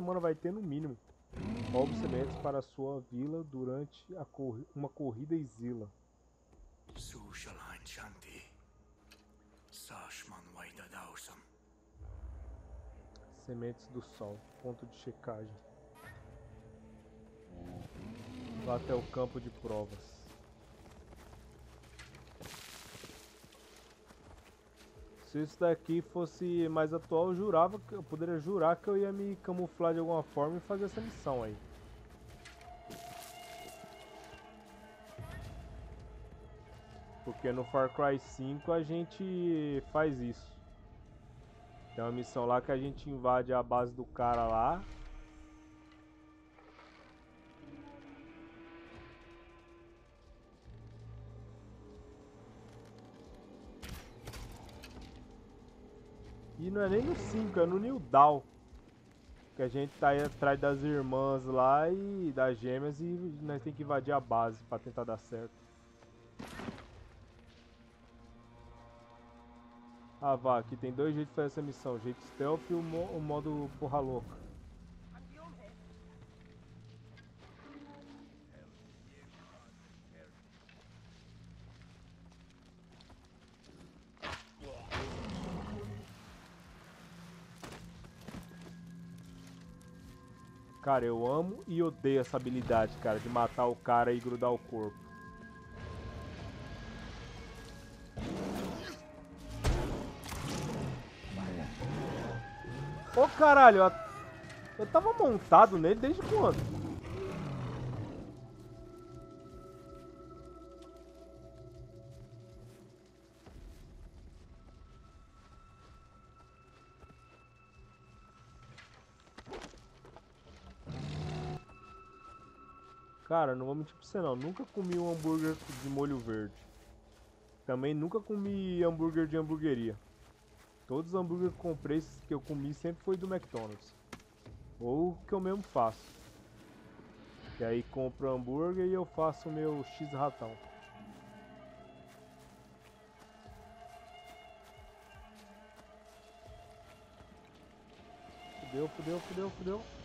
semana vai ter no mínimo. Roube sementes para sua vila durante cor uma corrida exila. Sementes do sol. Ponto de checagem. Vá até o campo de provas. Se isso daqui fosse mais atual, eu jurava que eu poderia jurar que eu ia me camuflar de alguma forma e fazer essa missão aí. Porque no Far Cry 5 a gente faz isso. Tem uma missão lá que a gente invade a base do cara lá. E não é nem no 5, é no New Dawn. Que a gente tá aí atrás das irmãs lá e das gêmeas e nós tem que invadir a base pra tentar dar certo. Ah, vá, aqui tem dois jeitos de fazer essa missão. O jeito stealth e o, mo o modo porra louca. Cara, eu amo e odeio essa habilidade, cara, de matar o cara e grudar o corpo. Ô caralho, eu tava montado nele desde quando? Cara, não vou mentir pra você não, nunca comi um hambúrguer de molho verde. Também nunca comi hambúrguer de hamburgueria. Todos os hambúrgueres que comprei, que eu comi, sempre foi do McDonald's. Ou que eu mesmo faço. E aí compro hambúrguer e eu faço o meu X ratão. Fudeu, fudeu, fudeu, fudeu.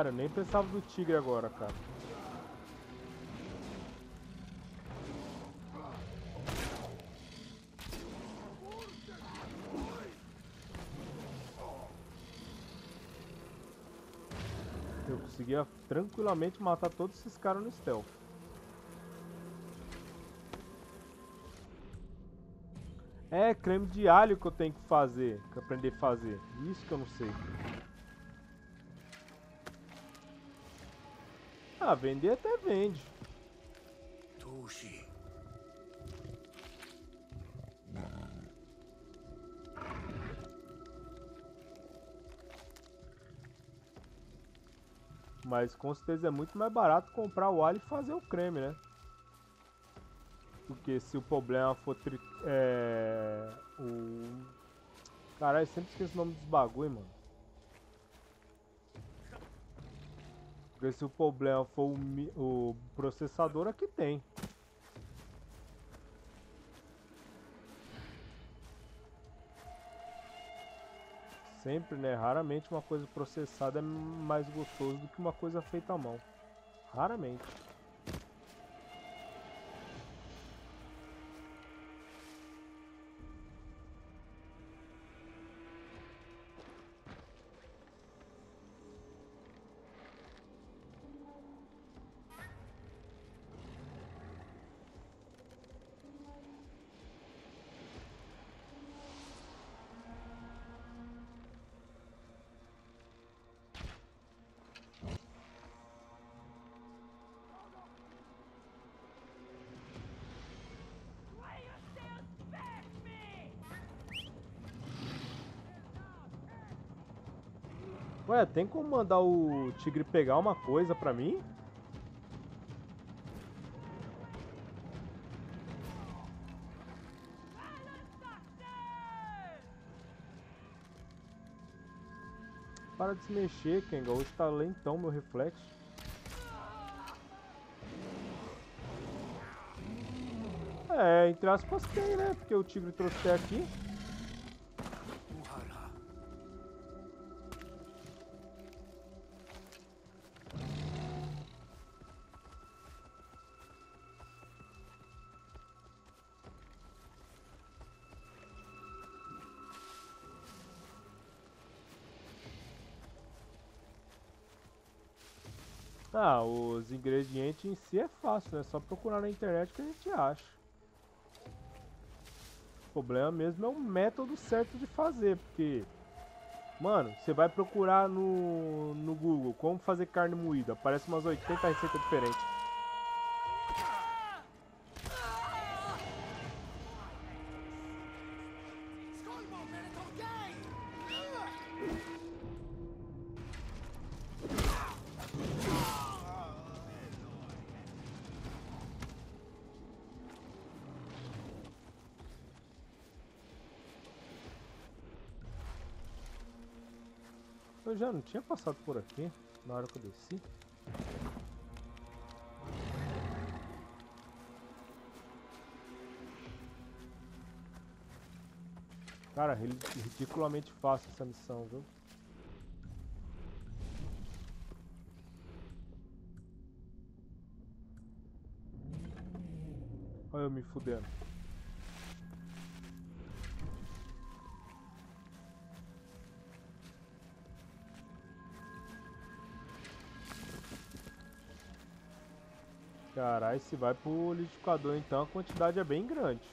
Cara, eu nem pensava do tigre agora, cara. Eu conseguia tranquilamente matar todos esses caras no stealth. É, creme de alho que eu tenho que fazer, que aprender a fazer. Isso que eu não sei. Ah, vender até vende. Tushi. Mas com certeza é muito mais barato comprar o alho e fazer o creme, né? Porque se o problema for tri... é... o... Caralho, sempre esqueço o nome dos bagulho, mano. Porque se o problema for o, o processador, aqui tem. Sempre, né? Raramente uma coisa processada é mais gostoso do que uma coisa feita à mão. Raramente. É, tem como mandar o tigre pegar uma coisa pra mim? Para de se mexer, Kenga. Hoje tá lentão meu reflexo. É, entre aspas tem, né? Porque o tigre trouxe até aqui. Ah, os ingredientes em si é fácil, né? É só procurar na internet que a gente acha. O problema mesmo é o método certo de fazer, porque... Mano, você vai procurar no, no Google como fazer carne moída, aparece umas 80 receitas diferentes. Eu não tinha passado por aqui na hora que eu desci. Cara, ridiculamente fácil essa missão, viu? Olha eu me fudendo. Caralho, se vai pro liquidificador então a quantidade é bem grande.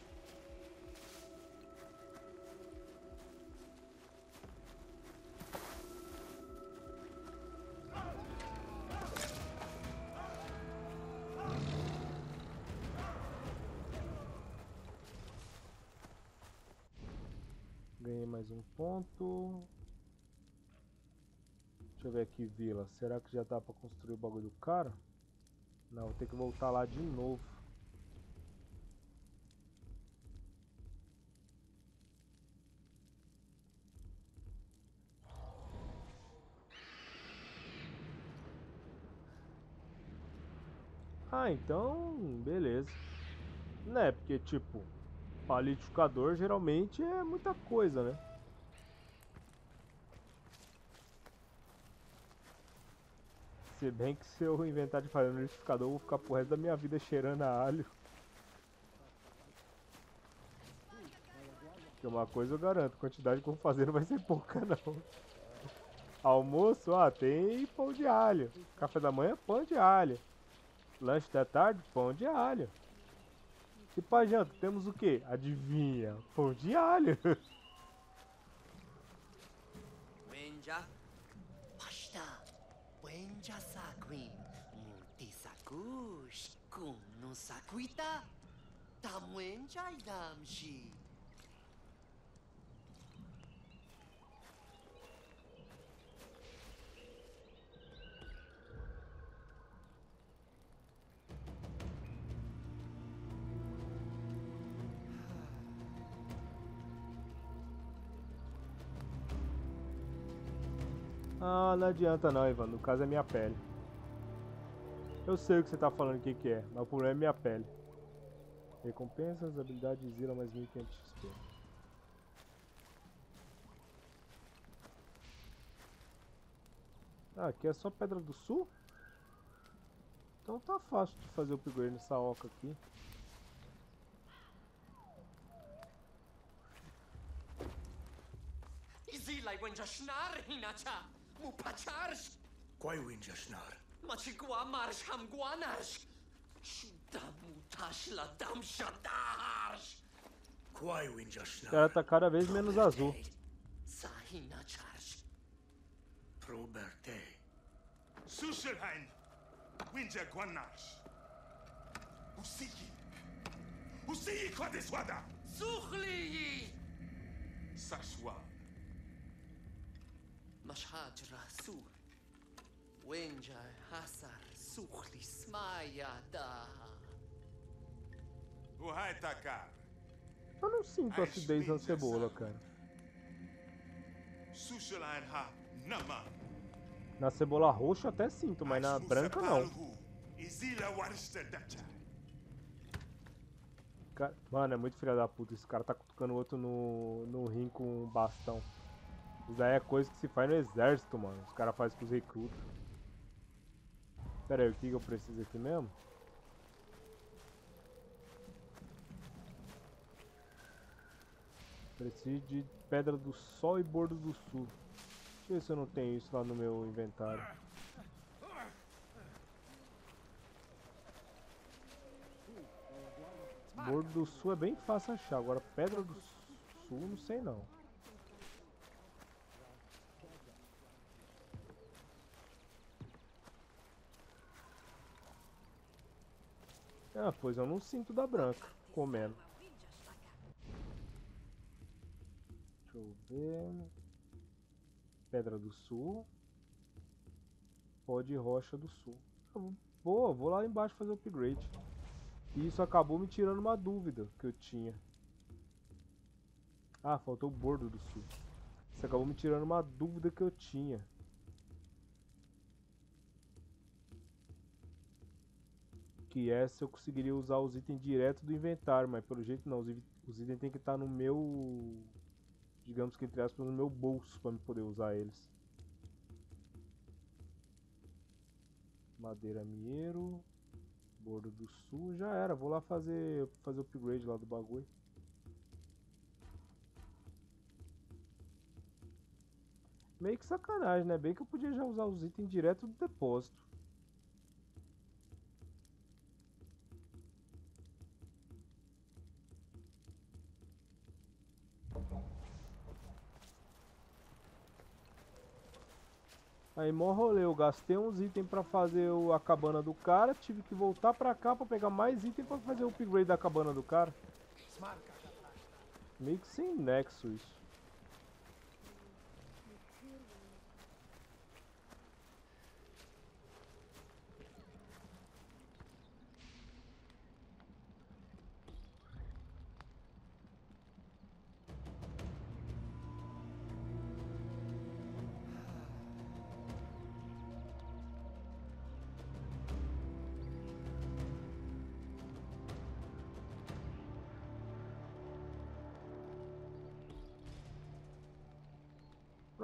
Ganhei mais um ponto. Deixa eu ver aqui, vila. Será que já dá pra construir o bagulho do cara? Não, vou ter que voltar lá de novo. Ah, então, beleza. Né, porque tipo, paliticador geralmente é muita coisa, né? Se bem que se eu inventar de fazer no liquidificador, eu vou ficar pro resto da minha vida cheirando a alho. Que uma coisa eu garanto, quantidade que eu vou fazer não vai ser pouca não. Almoço, ó, tem pão de alho. Café da manhã, pão de alho. Lanche da tarde, pão de alho. E pra janta, temos o que? Adivinha? Pão de alho. Saquin, kung no sakuita, tamwen chai damshi. Ah, não adianta não, Ivan. No caso é minha pele. Eu sei o que você tá falando o que, que é, mas o problema é minha pele. Recompensas, habilidade Zila mais 1500 XP. Ah, aqui é só Pedra do Sul? Então tá fácil de fazer o upgrade nessa oca aqui. Zila i hinacha! Mupacharsh! Quai 마치구와 마르샴구아나시 O cara tá cada vez menos azul. Proberte. Susselheim. Winja Guanash. Usigi. Usigi Quadeswada. Suchli. Sashwa. Mashadra Sur. Wenja Hassar Suchlis Mayada. O Haitakar. Eu não sinto acidez na cebola, cara. Na cebola roxa até sinto, mas na branca não. Mano, é muito filha da puta. Esse cara tá cutucando o outro no, no rim com um bastão. Isso aí é coisa que se faz no exército, mano. Os caras fazem com os recrutas. Pera aí, o que eu preciso aqui mesmo? Preciso de Pedra do Sol e Bordo do Sul. Deixa eu ver se eu não tenho isso lá no meu inventário. Bordo do Sul é bem fácil achar, agora Pedra do Sul não sei não. Ah, pois eu não sinto da branca comendo. Deixa eu ver. Pedra do Sul. Pó de Rocha do Sul. Vou- Boa, vou lá embaixo fazer o upgrade. E isso acabou me tirando uma dúvida que eu tinha. Ah, faltou o bordo do sul. Isso acabou me tirando uma dúvida que eu tinha. Que se eu conseguiria usar os itens direto do inventário, mas pelo jeito não. Os, itens tem que estar no meu. Digamos que entre aspas, no meu bolso para poder usar eles. Madeira Mieiro. Bordo do Sul, já era. Vou lá fazer fazer o upgrade lá do bagulho. Meio que sacanagem, né? Bem que eu podia já usar os itens direto do depósito. Aí mó rolê, eu gastei uns itens pra fazer o- a cabana do cara, tive que voltar pra cá pra pegar mais itens pra fazer o upgrade da cabana do cara. Meio que sem nexo isso.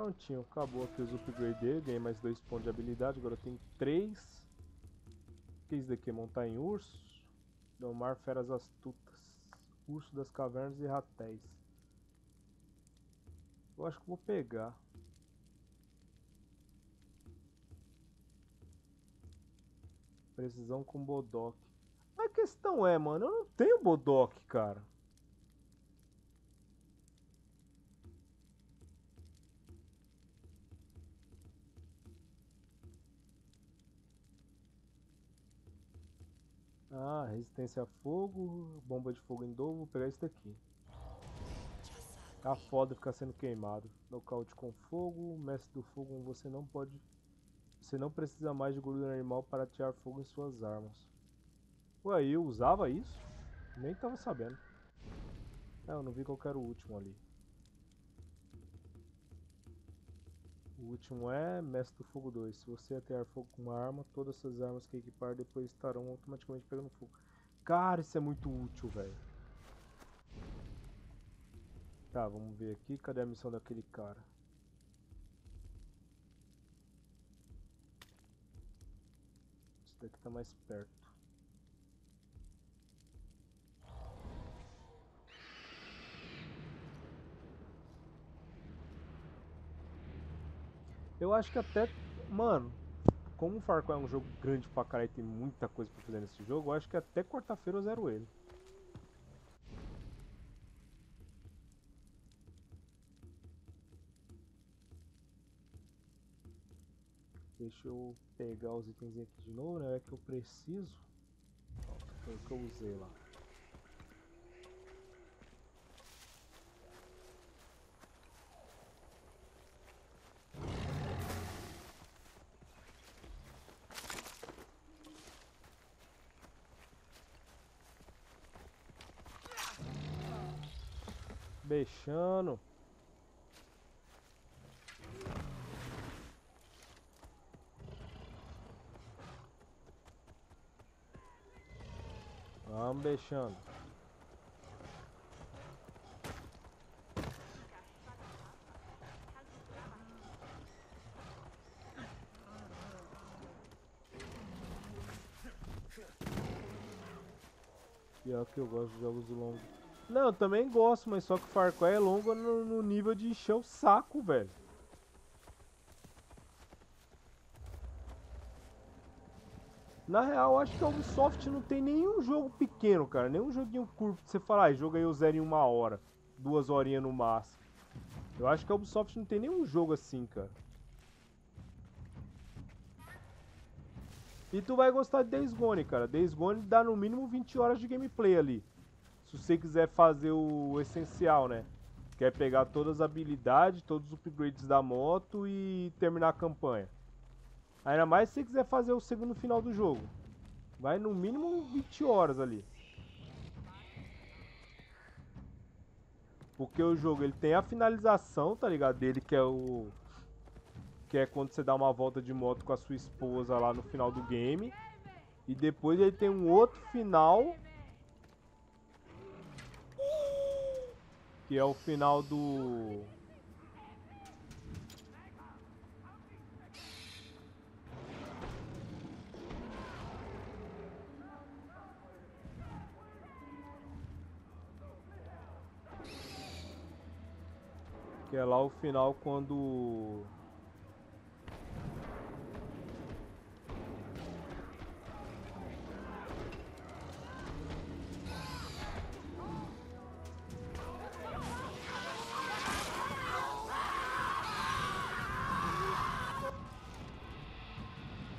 Prontinho, acabou aqui os upgrades dele, ganhei mais dois pontos de habilidade, agora eu tenho três. O que é isso daqui? Montanha urso, domar feras astutas, urso das cavernas e ratéis. Eu acho que vou pegar. Precisão com Bodok. A questão é, mano, eu não tenho Bodok, cara. Ah, resistência a fogo, bomba de fogo em dobro, vou pegar esse daqui. Tá foda ficar sendo queimado. Nocaute com fogo, mestre do fogo, você não pode. Você não precisa mais de gordura animal para tirar fogo em suas armas. Ué, eu usava isso? Nem tava sabendo. É, eu não vi qual era o último ali. O último é Mestre do Fogo 2. Se você atear fogo com uma arma, todas suas armas que equipar depois estarão automaticamente pegando fogo. Cara, isso é muito útil, velho. Tá, vamos ver aqui. Cadê a missão daquele cara? Esse daqui tá mais perto. Eu acho que até. Mano, como o Far Cry é um jogo grande pra caralho e tem muita coisa pra fazer nesse jogo, eu acho que até quarta-feira eu zero ele. Deixa eu pegar os itens aqui de novo, né? É que eu preciso. Foi o que eu usei lá. deixando. Vamos deixando. É Pior que eu gosto de jogos longos. Não, eu também gosto, mas só que Far Cry é longo no, no nível de encher o saco, velho. Na real, acho que a Ubisoft não tem nenhum jogo pequeno, cara. Nenhum joguinho curto que você fala, ah, jogo aí eu zero em uma hora. Duas horinhas no máximo. Eu acho que a Ubisoft não tem nenhum jogo assim, cara. E tu vai gostar de Days Gone, cara. Days Gone dá no mínimo 20 horas de gameplay ali. Se você quiser fazer o essencial, né? Quer pegar todas as habilidades, todos os upgrades da moto e terminar a campanha. Ainda mais se você quiser fazer o segundo final do jogo. Vai no mínimo 20 horas ali. Porque o jogo ele tem a finalização, tá ligado? Dele que é o que é quando você dá uma volta de moto com a sua esposa lá no final do game. E depois ele tem um outro final que é o final do Que é lá o final quando...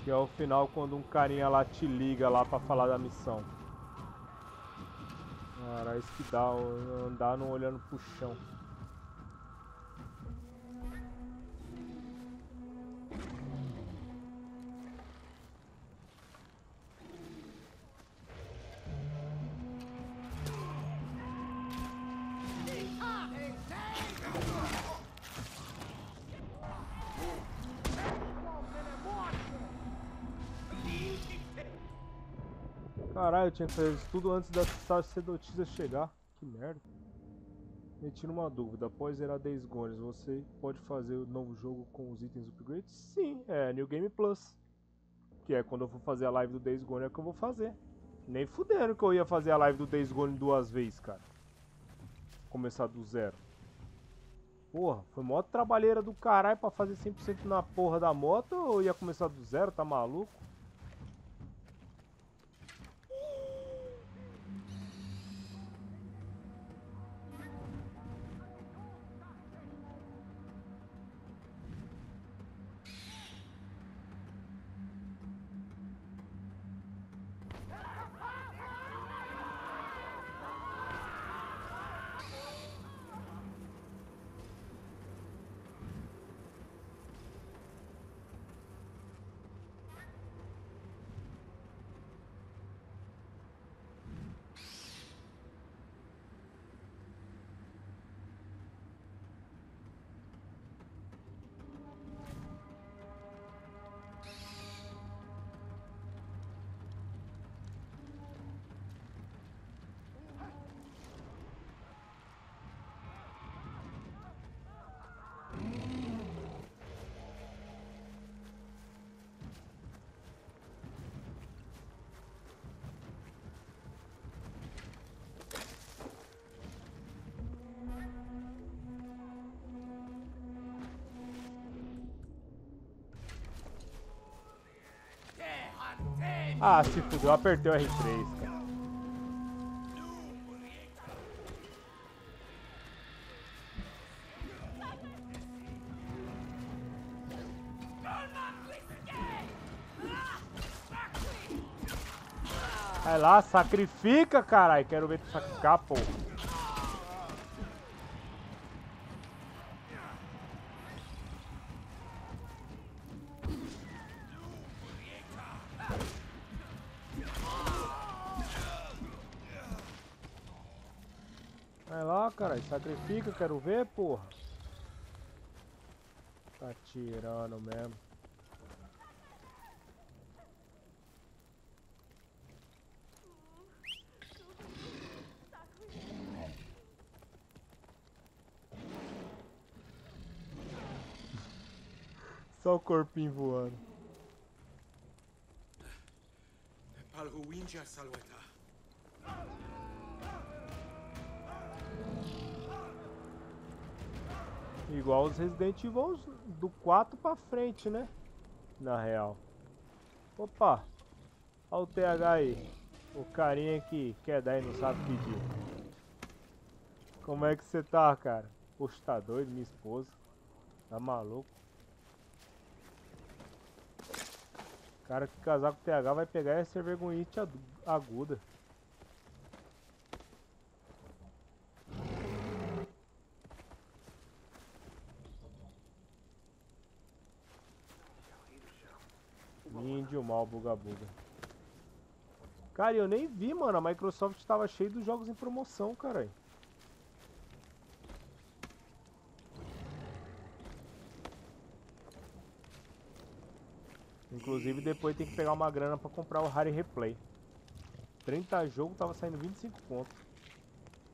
Que é o final quando um carinha lá te liga lá pra falar da missão. Cara, isso que dá, andar não olhando pro chão. Eu tinha que fazer isso tudo antes da sacerdotisa chegar. Que merda. Me tira uma dúvida, após zerar 10 Gones, você pode fazer o novo jogo com os itens upgrades? Sim, é New Game Plus. Que é quando eu for fazer a live do Days Gone é que eu vou fazer. Nem fudendo que eu ia fazer a live do Days Gone duas vezes, cara. Começar do zero. Porra, foi mó trabalheira do caralho pra fazer 100% na porra da moto ou ia começar do zero, tá maluco? Ah, se fudeu, apertei o R3, cara. Vai lá, sacrifica, caralho. Quero ver tu sacrificar, porra. Sacrifica, quero ver, porra. Tá tirando mesmo. Só o corpinho voando. É Palhuinja Salwetar. Igual os Resident Evil do 4 pra frente, né? Na real. Opa! Olha o TH aí. O carinha que quer dar e não sabe pedir. Como é que você tá, cara? Poxa, tá doido, minha esposa. Tá maluco? Cara que casar com o TH vai pegar essa vergonhite aguda. Mal, buga buga. Cara, eu nem vi, mano. A Microsoft tava cheia dos jogos em promoção, caralho. Inclusive depois tem que pegar uma grana pra comprar o Rare Replay. 30 jogos tava saindo 25 pontos.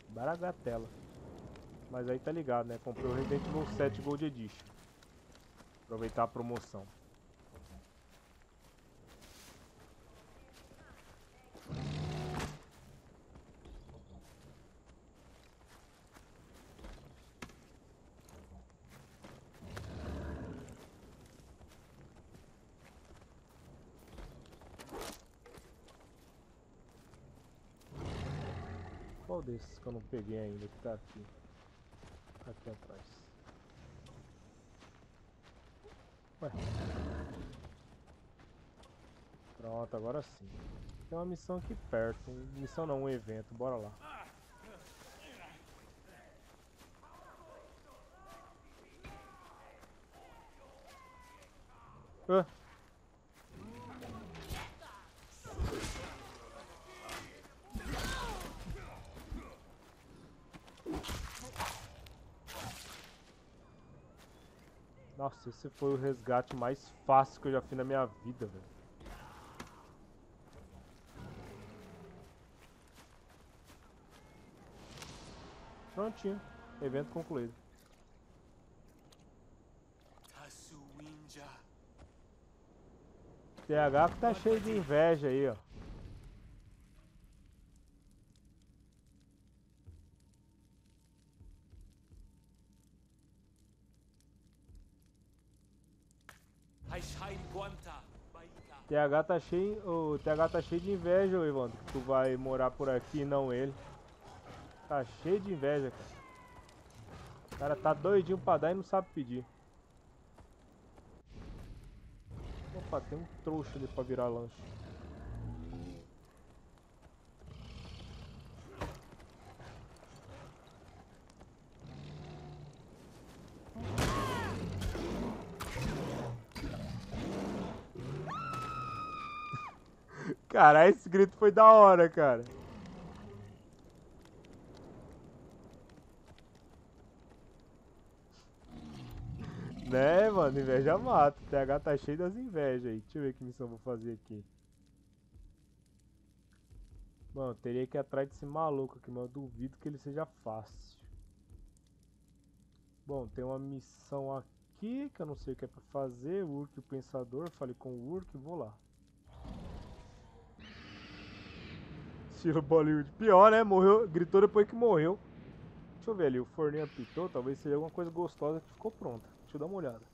Baragatela. Mas aí tá ligado, né? Comprei o Resident Evil 7 Gold Edition. Aproveitar a promoção. Desses que eu não peguei ainda que tá aqui? Aqui atrás. Ué. Pronto, agora sim. Tem uma missão aqui perto. Missão não, um evento. Bora lá. Ah. Nossa, esse foi o resgate mais fácil que eu já fiz na minha vida, velho. Prontinho. Evento concluído. TH que tá cheio de inveja aí, ó. TH tá cheio, o TH tá cheio de inveja, ô que tu vai morar por aqui não ele. Tá cheio de inveja, cara. O cara tá doidinho pra dar e não sabe pedir. Opa, tem um trouxa ali pra virar lanche. Caralho, esse grito foi da hora, cara. Né, mano? Inveja mata. O TH tá cheio das invejas aí. Deixa eu ver que missão vou fazer aqui. Mano, teria que ir atrás desse maluco aqui, mas eu duvido que ele seja fácil. Bom, tem uma missão aqui que eu não sei o que é pra fazer. O Urk, o Pensador. Falei com o Urk, vou lá. Estilo Bollywood. Pior, né? Morreu, gritou depois que morreu. Deixa eu ver ali, o forninho apitou, talvez seja alguma coisa gostosa que ficou pronta. Deixa eu dar uma olhada.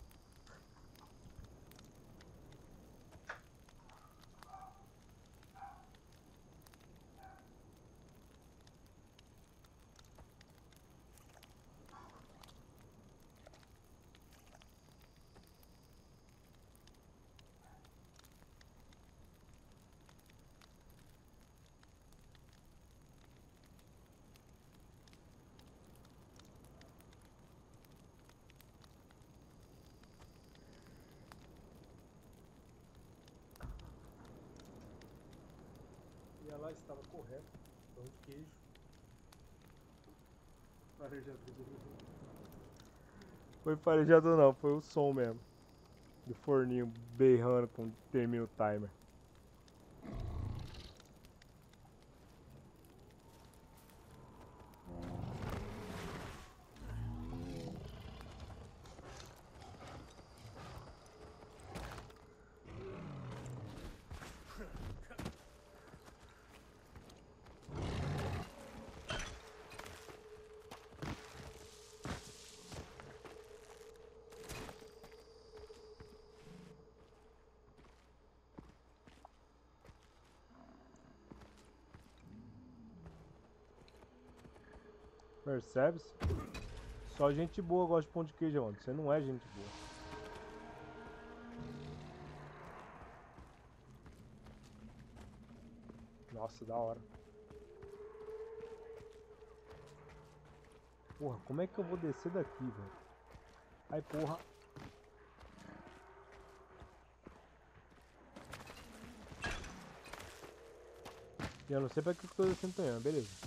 Ela estava correta. Pão de queijo. Farejador. Foi farejador não, foi o som mesmo. Do forninho berrando quando termina o timer. Percebe-se? Só gente boa gosta de pão de queijo, mano. Você não é gente boa. Nossa, da hora. Porra, como é que eu vou descer daqui, velho? Ai, porra. E eu não sei pra que eu tô descendo beleza.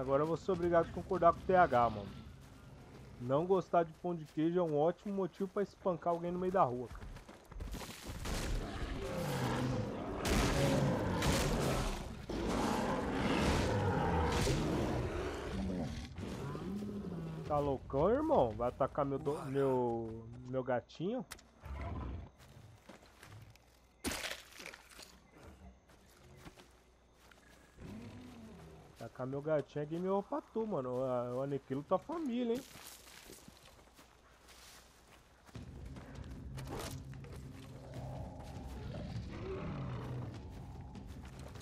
Agora eu vou ser obrigado a concordar com o TH, mano. Não gostar de pão de queijo é um ótimo motivo pra espancar alguém no meio da rua, cara. Tá loucão, irmão? Vai atacar meu, do- meu, meu gatinho? Tacar meu gatinho é game over pra tu, mano. Eu- aniquilo tua família, hein?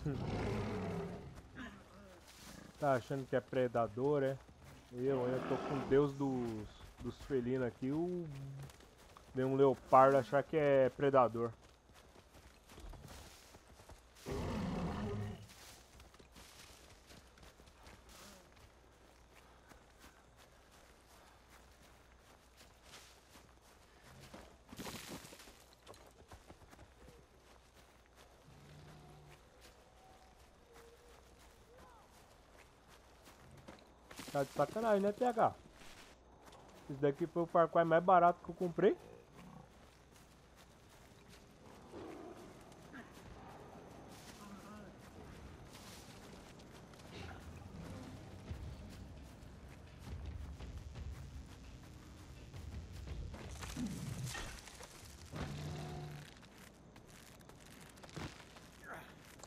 Hum. Tá achando que é predador, é? Eu, eu tô com deus dos, dos felinos aqui. O... Vem um leopardo achar que é predador. Tá de sacanagem, né, PH? Esse daqui foi o Cry mais barato que eu comprei.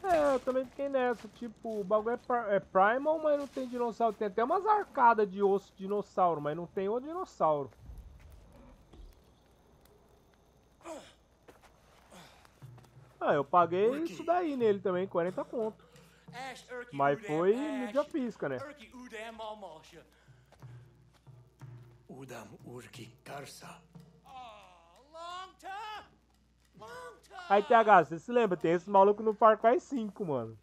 É, eu também fiquei nessa, tipo, o bagulho é, é Primal, mas não tem dinossauro. Tem até umas arcadas de osso de dinossauro, mas não tem o dinossauro. Ah, eu paguei isso daí nele também, 40 conto. Ash Urki Mas Udam foi Ash. mídia física, né? Urki Udam urki karsa. Oh, long time. Aí, TH, você se lembra? Tem esse maluco no Far Cry 5, mano.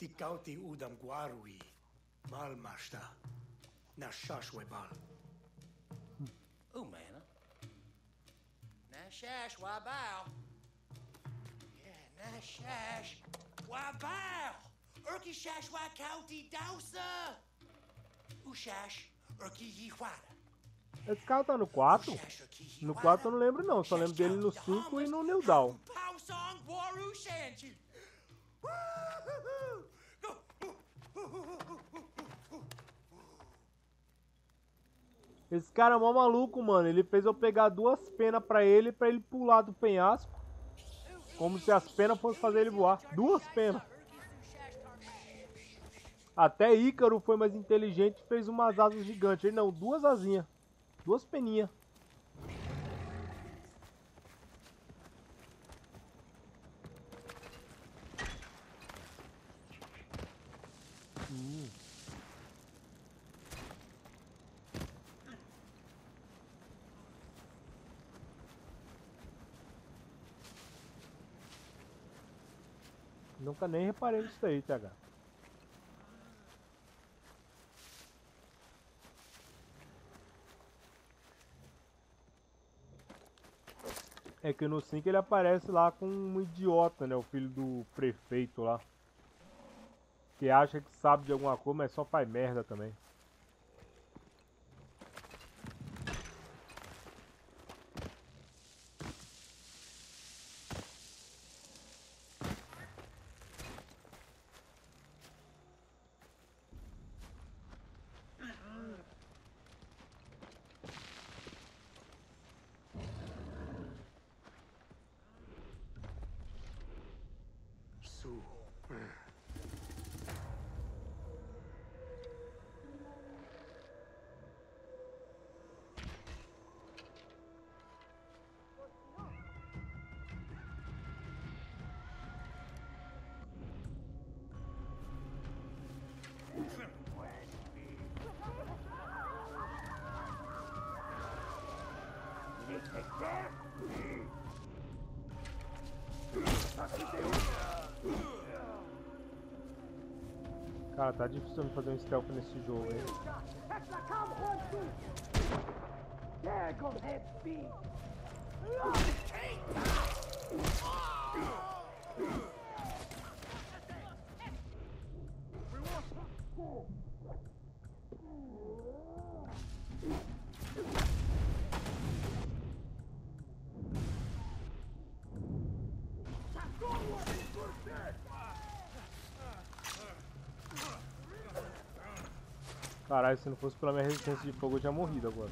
Tikauti udam guarui. Malmashta. Nashashwebal. Umana. Nashash Wabao. Yeah, Nashash Wabao. Urki Shash Wakauti Dausa. Ushash Urki Yiwada. Esse cara tá no 4? No 4 eu não lembro não, só lembro dele no 5 e no New. Woo-hoo-hoo. Esse cara é mó maluco, mano. Ele fez eu pegar duas penas pra ele, pra ele pular do penhasco. Como se as penas fossem fazer ele voar. Duas penas. Até Ícaro foi mais inteligente e fez umas asas gigantes. Ele não, duas asinhas. Duas peninhas. Nunca nem reparei nisso aí, TH. É que no 5 ele aparece lá com um idiota, né? O filho do prefeito lá. Que acha que sabe de alguma coisa, mas só faz merda também. Eu fazer um stealth nesse jogo, hein? Caralho, se não fosse pela minha resistência de fogo, eu tinha morrido agora.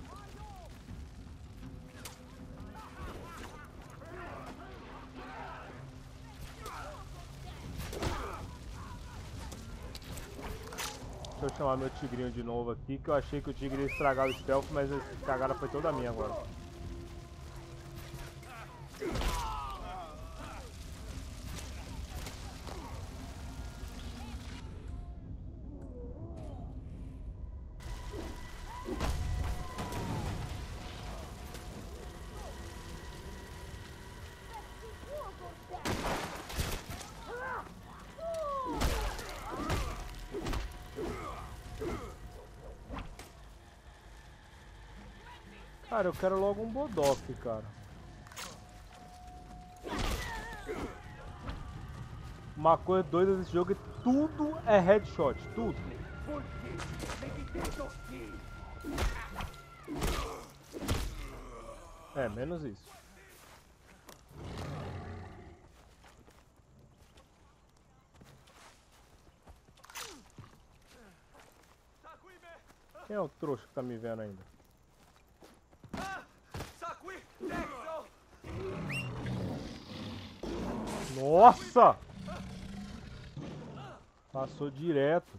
Deixa eu chamar meu tigrinho de novo aqui, que eu achei que o tigre ia estragar o stealth, mas a cagada foi toda minha agora. Cara, eu quero logo um Bodok, cara. Uma coisa doida desse jogo é tudo é headshot, tudo. É, menos isso. Quem é o trouxa que tá me vendo ainda? Nossa! Passou direto.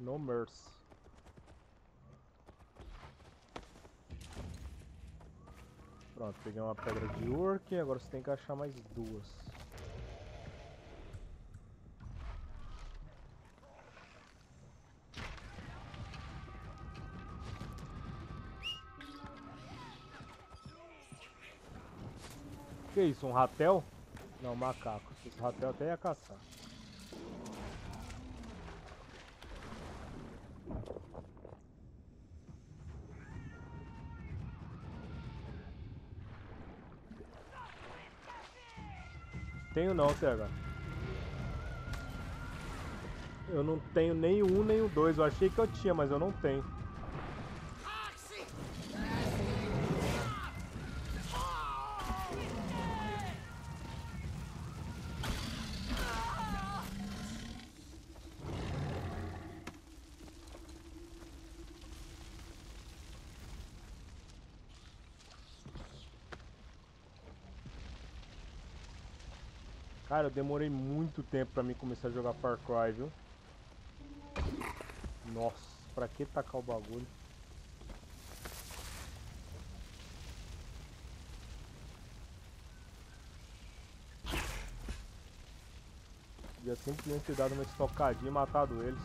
No mercy. Pronto, peguei uma pedra de orc, agora você tem que achar mais duas. Que isso, um ratel? Não, macaco. Esse ratel até ia caçar. Tenho não, TH. Eu não tenho nem 1 nem o 2. Eu achei que eu tinha, mas eu não tenho. Cara, eu demorei muito tempo pra mim começar a jogar Far Cry, viu? Nossa, pra que tacar o bagulho? Podia simplesmente ter dado uma estocadinha e matado eles.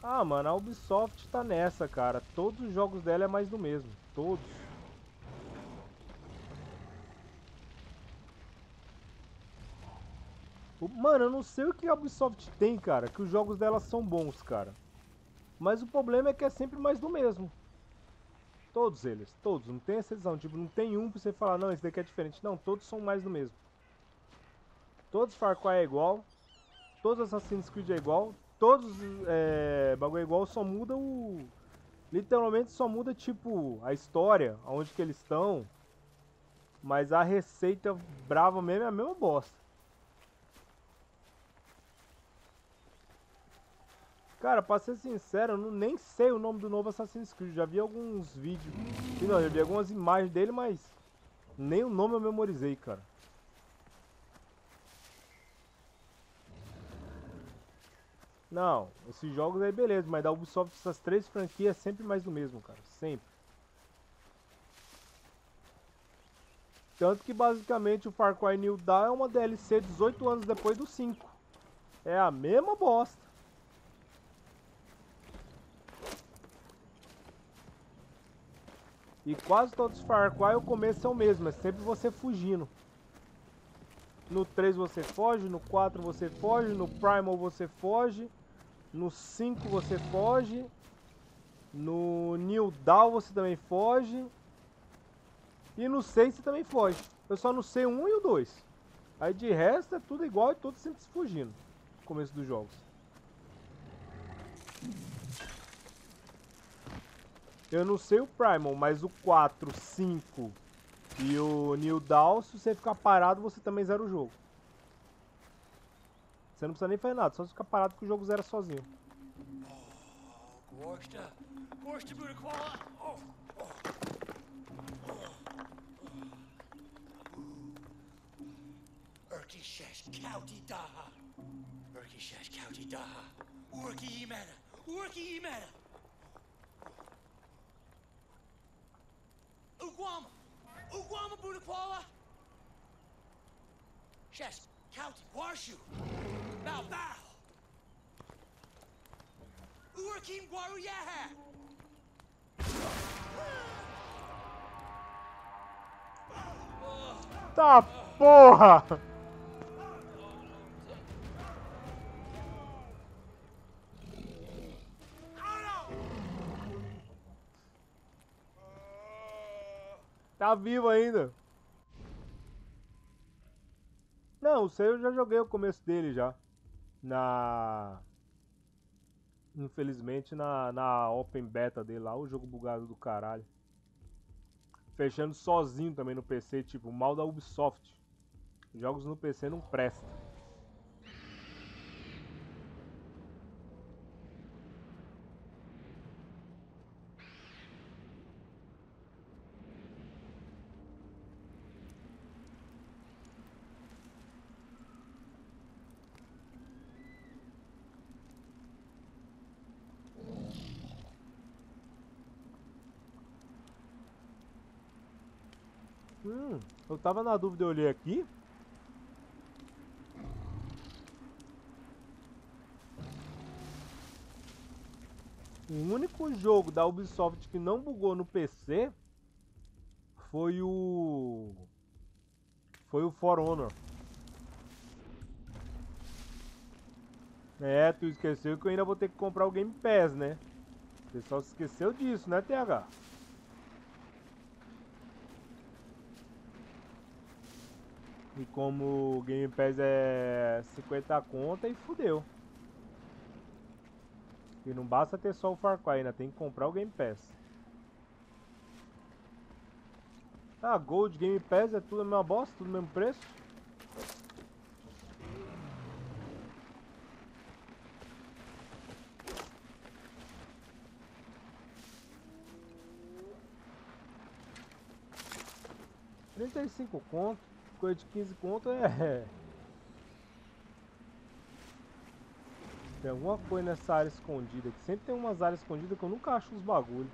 Ah, mano, a Ubisoft tá nessa, cara. Todos os jogos dela é mais do mesmo. Todos. Mano, eu não sei o que a Ubisoft tem, cara, que os jogos dela são bons, cara. Mas o problema é que é sempre mais do mesmo. Todos eles, todos, não tem exceção, tipo, não tem um pra você falar, não, esse daqui é diferente. Não, todos são mais do mesmo. Todos Far Cry é igual, todos Assassin's Creed é igual, todos é, bagulho é igual, só muda o... Literalmente só muda, tipo, a história, aonde que eles estão. Mas a receita brava mesmo é a mesma bosta. Cara, pra ser sincero, eu não, nem sei o nome do novo Assassin's Creed. Já vi alguns vídeos. Não, já vi algumas imagens dele, mas nem o nome eu memorizei, cara. Não, esses jogos aí beleza, mas da Ubisoft essas três franquias é sempre mais do mesmo, cara. Sempre. Tanto que basicamente o Far Cry New Dawn é uma DLC 18 anos depois do 5. É a mesma bosta. E quase todos os Far Cry o começo é o mesmo, é sempre você fugindo. No 3 você foge, no 4 você foge, no Primal você foge, no 5 você foge, no New Dawn você também foge. E no 6 você também foge. Eu só não sei o 1 e o 2. Aí de resto é tudo igual e todos sempre se fugindo. No começo dos jogos. Eu não sei o Primal, mas o 4, 5 e o New Dawn, se você ficar parado, você também zera o jogo. Você não precisa nem fazer nada, só ficar parado que o jogo zera sozinho. County Daha. Urki. Urki. Uguama. Uguama Budaquala. Shash County Warshu. Bow Bow. Urakim Guaru Yaha. Tá porra! Tá vivo ainda. Não, o seu eu já joguei o começo dele já. Na. Infelizmente na, na Open Beta dele lá, o jogo bugado do caralho. Fechando sozinho também no PC, tipo, mal da Ubisoft. Jogos no PC não prestam. Eu tava na dúvida, eu olhei aqui. O único jogo da Ubisoft que não bugou no PC foi o foi o For Honor. É, tu esqueceu que eu ainda vou ter que comprar o Game Pass, né? O pessoal se esqueceu disso, né, TH? E como o Game Pass é 50 conta e fudeu. E não basta ter só o Far Cry, ainda tem que comprar o Game Pass. Ah, Gold, Game Pass é tudo a mesma bosta, tudo o mesmo preço. Trinta e cinco conto, coisa de 15 conto é. Tem alguma coisa nessa área escondida que sempre tem umas áreas escondidas que eu nunca acho os bagulho.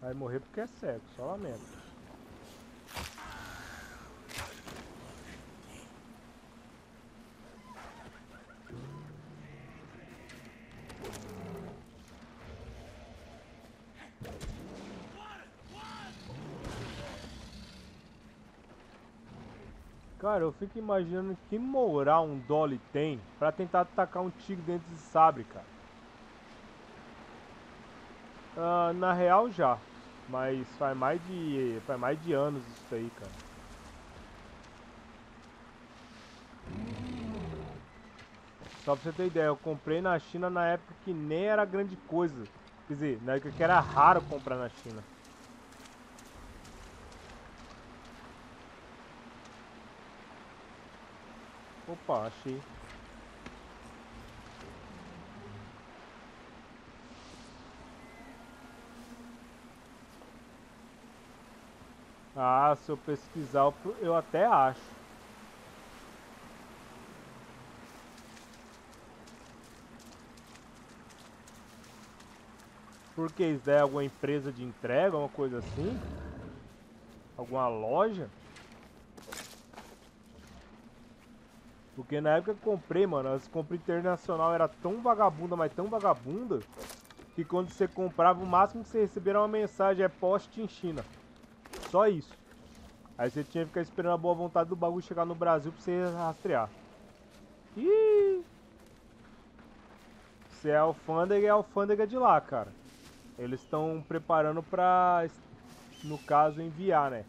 Vai morrer porque é cego, só lamento. Cara, eu fico imaginando que moral um Dolly tem pra tentar atacar um tigre dentro de sabre, cara. Ah, na real já, mas faz mais de faz mais de anos isso aí, cara. Só pra você ter ideia, eu comprei na China na época que nem era grande coisa. Quer dizer, na época que era raro comprar na China. Opa, achei. Ah, se eu pesquisar, eu até acho. Porque isso é alguma empresa de entrega, alguma coisa assim? Alguma loja? Porque na época que eu comprei, mano, as compras internacional era tão vagabunda, mas tão vagabunda, que quando você comprava, o máximo que você recebia era uma mensagem, é poste em China. Só isso. Aí você tinha que ficar esperando a boa vontade do bagulho chegar no Brasil pra você rastrear. Ih! Se é alfândega, é alfândega de lá, cara. Eles estão preparando pra, no caso, enviar, né?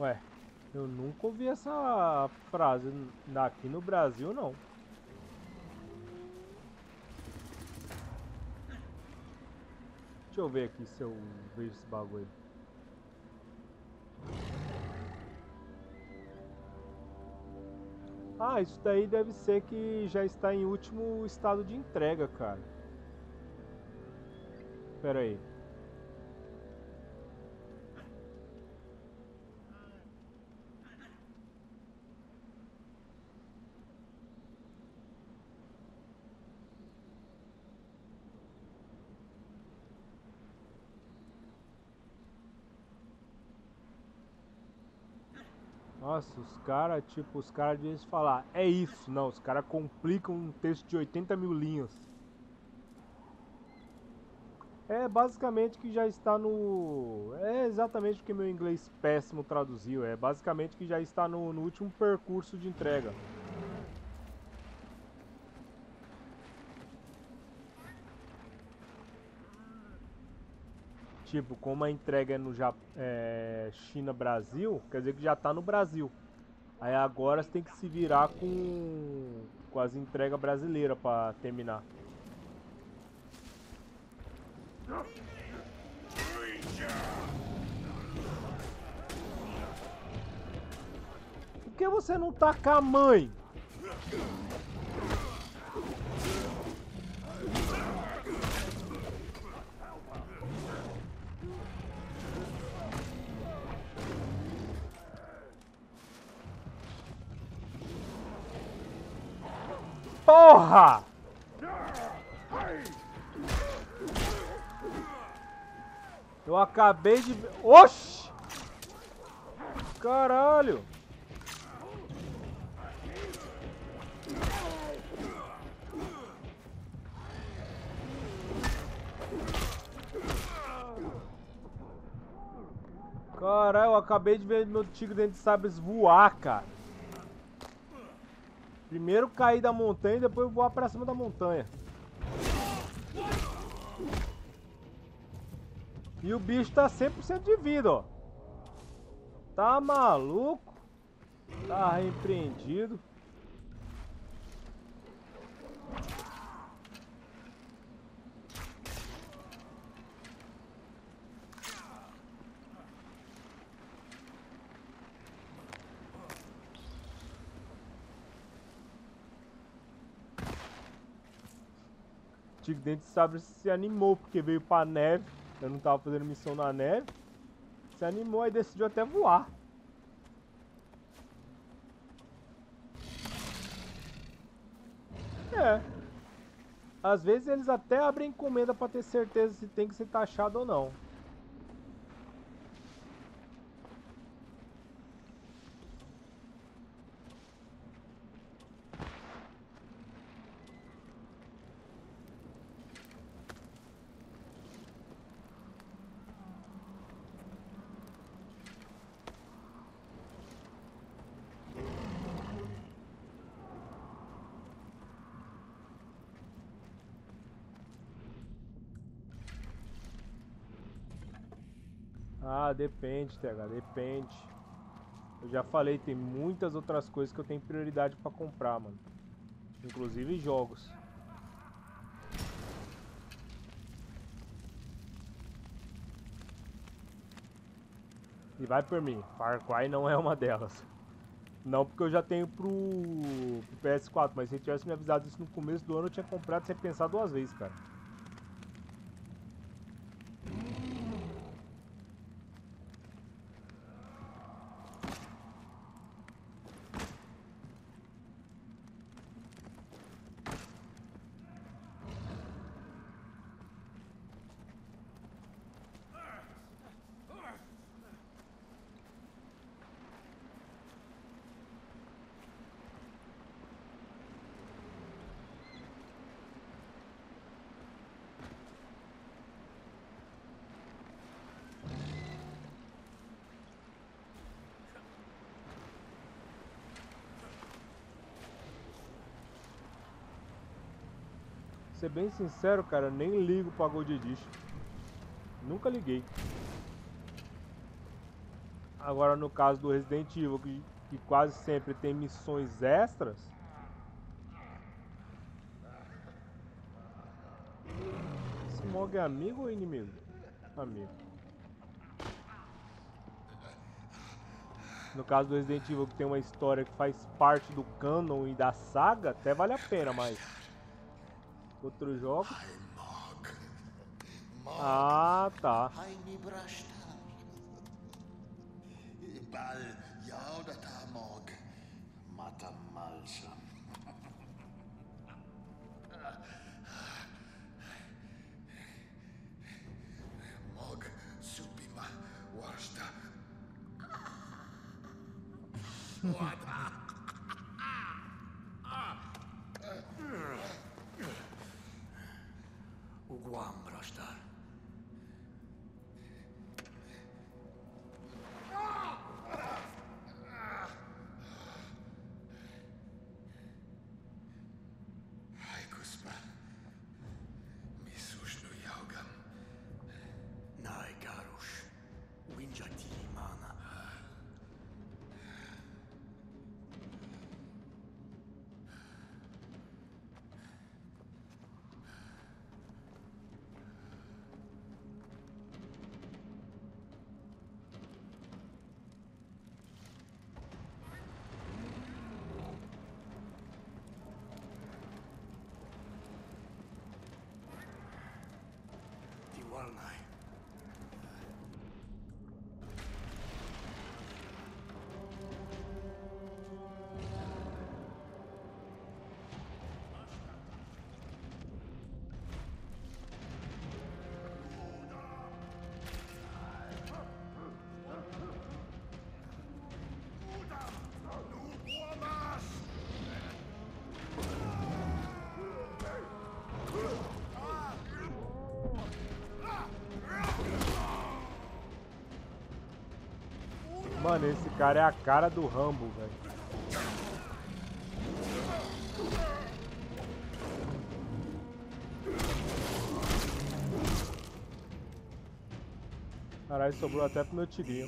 Ué, eu nunca ouvi essa frase aqui no Brasil, não. Deixa eu ver aqui se eu vejo esse bagulho. Ah, isso daí deve ser que já está em último estado de entrega, cara. Pera aí. Nossa, os caras, tipo, os caras de vez de falar, é isso. Não, os caras complicam um texto de 80 mil linhas. É basicamente que já está no. É exatamente o que meu inglês péssimo traduziu. É basicamente que já está no, no último percurso de entrega. Tipo, como a entrega é no Ja- é, China-Brasil, quer dizer que já tá no Brasil. Aí agora você tem que se virar com, com as entregas brasileiras pra terminar. Por que você não tá com a mãe? Porra! Eu acabei de. Oxi! Caralho! Caralho, eu acabei de ver meu tigre dentro de sabres voar, cara. Primeiro cair da montanha e depois voar pra cima da montanha. E o bicho tá 100% de vida, ó. Tá maluco? Tá repreendido. Tigre Dente de Sabre se animou porque veio pra neve. Eu não tava fazendo missão na neve. Se animou e decidiu até voar. É. Às vezes eles até abrem encomenda pra ter certeza se tem que ser taxado ou não. Depende, TH, depende. Eu já falei, tem muitas outras coisas que eu tenho prioridade pra comprar, mano. Inclusive jogos. E vai por mim, Far Cry não é uma delas. Não porque eu já tenho pro, pro PS4, mas se tivesse me avisado isso no começo do ano, eu tinha comprado sem pensar duas vezes, cara. Ser bem sincero, cara, nem ligo pra Gold Edition. Nunca liguei. Agora no caso do Resident Evil, que, que quase sempre tem missões extras. Esse Mog é amigo ou inimigo? Amigo. No caso do Resident Evil, que tem uma história que faz parte do canon e da saga, até vale a pena, mas outros jogos. Ah, tá. Heini all night. Mano, esse cara é a cara do Rambo, velho. Caralho, sobrou até pro meu tirinho.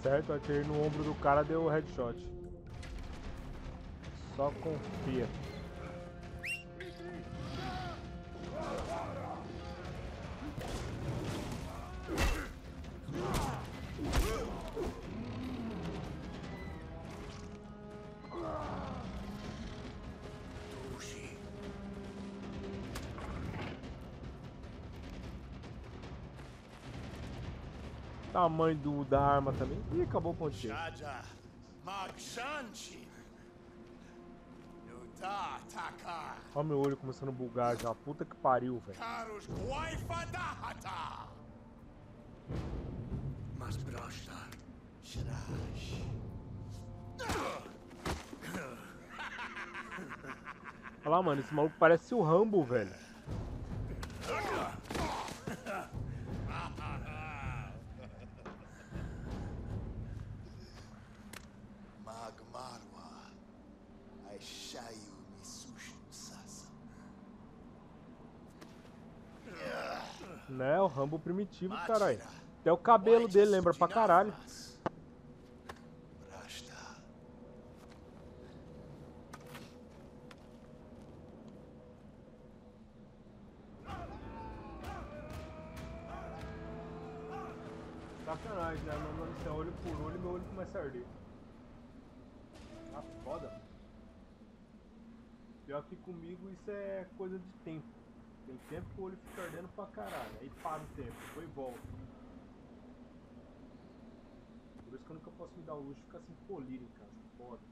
Certo, eu atirei no ombro do cara, deu o headshot. Só confia. Tamanho do, da arma também. Ih, acabou o pontinho. Ó meu olho começando a bugar já. Puta que pariu, velho. Mas. Olha lá, mano. Esse maluco parece o Rambo, velho. Né? O Rambo primitivo, caralho. Até o cabelo dele lembra pra caralho. Sacanagem, né? Meu mano, você olho por olho e meu olho começa a arder. Ah, foda. Pior que comigo isso é coisa de tempo. Tem tempo que o olho fica ardendo pra caralho. Aí para o tempo, depois volta. Por isso que eu nunca posso me dar o luxo de ficar sem polir em casa. Foda.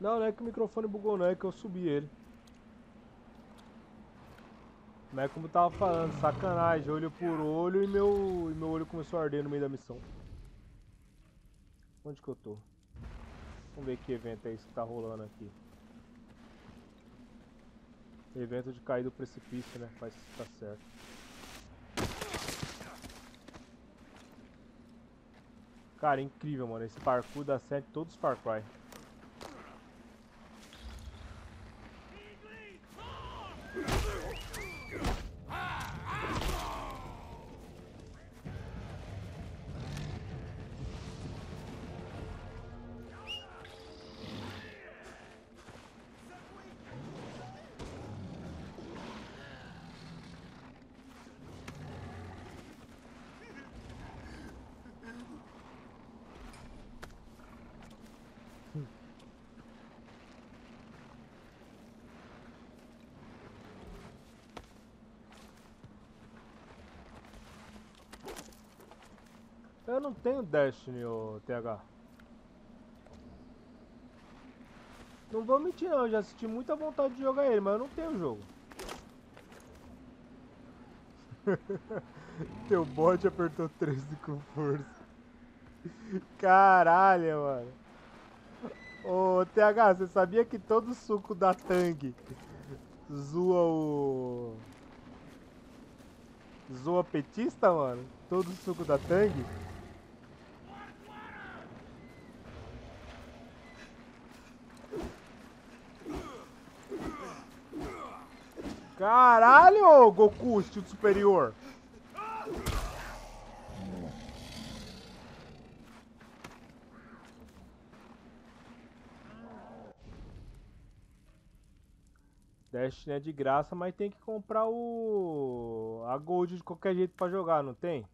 Não, não é que o microfone bugou não, é que eu subi ele. Mas é como eu tava falando, sacanagem, olho por olho e meu, e meu olho começou a arder no meio da missão. Onde que eu tô? Vamos ver que evento é esse que tá rolando aqui. Evento de cair do precipício, né? Faz tá certo. Cara, incrível, mano. Esse parkour dá certo em todos os Far Cry. Eu não tenho Destiny, ô TH. Não vou mentir não, eu já senti muita vontade de jogar ele, mas eu não tenho o jogo. Teu bot apertou 13 com força. Caralho, mano. Ô TH, você sabia que todo suco da Tang zoa o. Zoa petista, mano? Todo suco da Tang? Caralho, Goku, estilo superior. Destiny é de graça, mas tem que comprar o a Gold de qualquer jeito pra jogar, não tem?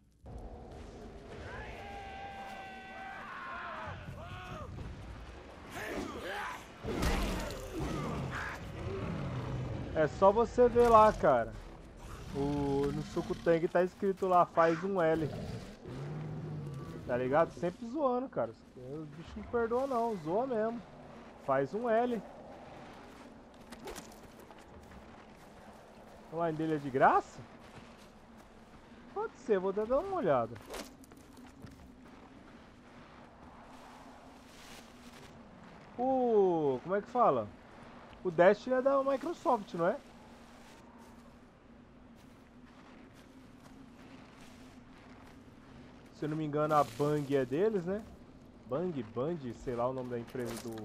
É só você ver lá, cara. O, no Suco Tang tá escrito lá, faz um L. Tá ligado? Sempre zoando, cara. O bicho não perdoa não, zoa mesmo. Faz um L. O line dele é de graça? Pode ser, vou dar uma olhada. O. Como é que fala? O Destiny é da Microsoft, não é? Se eu não me engano, a Bang é deles, né? Bang, Band, sei lá o nome da empresa do.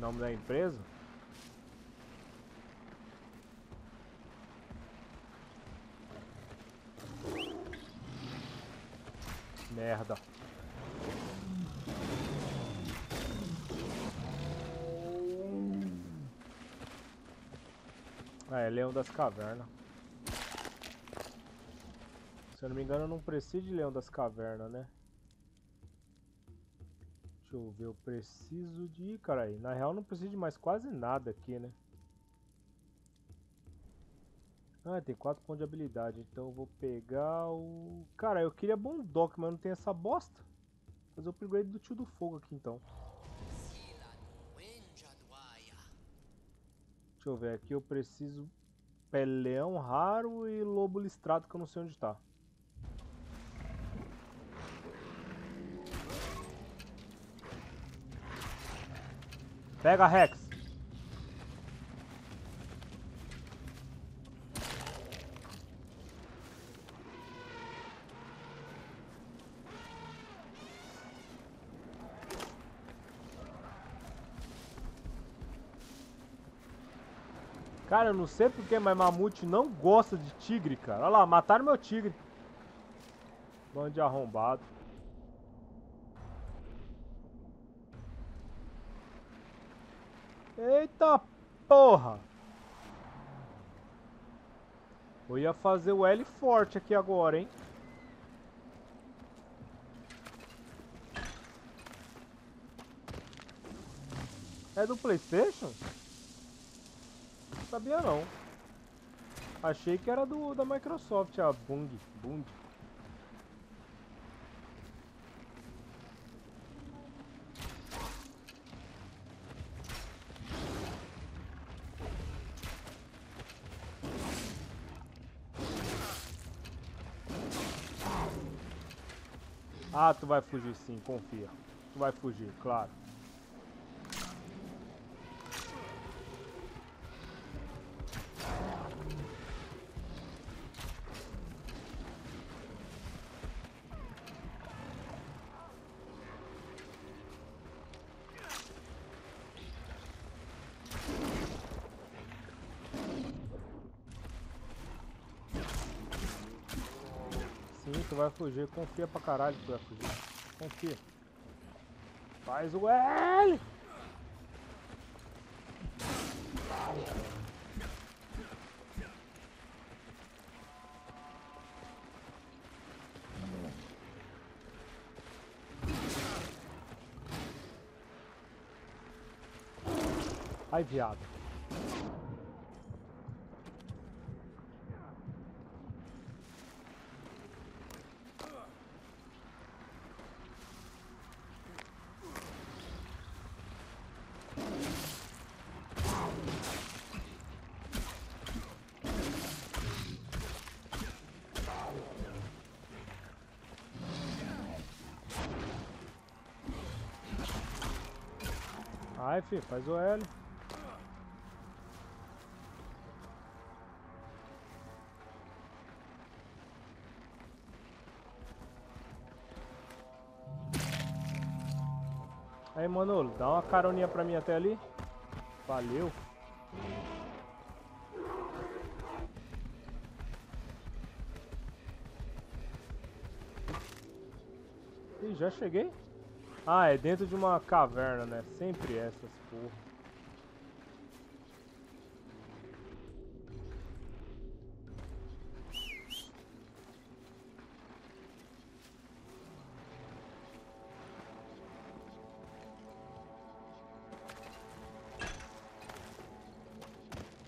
Nome da empresa? Merda. Ah, é Leão das Cavernas. Se eu não me engano, eu não preciso de Leão das Cavernas, né? Deixa eu ver, eu preciso de... Carai, na real não preciso de mais quase nada aqui, né? Ah, tem 4 pontos de habilidade, então eu vou pegar o... Cara, eu queria Bondoc, mas não tem essa bosta. Fazer o upgrade do tio do fogo aqui então. Deixa eu ver aqui, eu preciso peleão raro e lobo listrado que eu não sei onde tá. Pega Rex. Cara, eu não sei porque, mas mamute não gosta de tigre, cara. Olha lá, mataram meu tigre. Bando de arrombado. Eita porra! Eu ia fazer o L forte aqui agora, hein? É do Playstation? Sabia não. Achei que era do da Microsoft, a Bung. Bung. Ah, tu vai fugir sim, confia. Tu vai fugir, claro. Sim, tu vai fugir. Confia pra caralho que tu vai fugir. Confia. Faz o L! Ai, viado. Ai, filho, faz o L. Aí, Manolo, dá uma caroninha pra mim até ali. Valeu. Ih, já cheguei? Ah, é dentro de uma caverna, né? Sempre essas porra.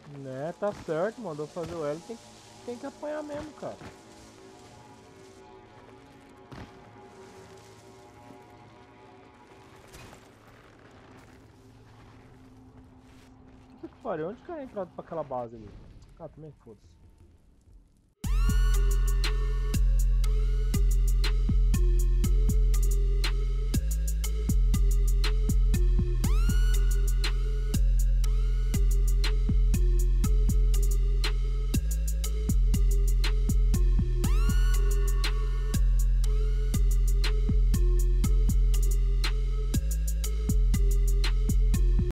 Né, tá certo, mandou fazer o L, tem, tem que apanhar mesmo, cara. Pariu, onde que é a entrada pra aquela base ali? Ah, também foda-se.